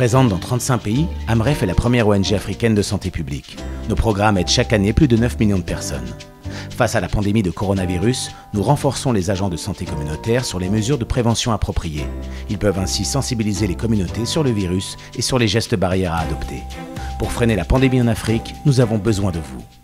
Présente dans 35 pays, Amref est la première ONG africaine de santé publique. Nos programmes aident chaque année plus de 9 millions de personnes. Face à la pandémie de coronavirus, nous renforçons les agents de santé communautaire sur les mesures de prévention appropriées. Ils peuvent ainsi sensibiliser les communautés sur le virus et sur les gestes barrières à adopter. Pour freiner la pandémie en Afrique, nous avons besoin de vous.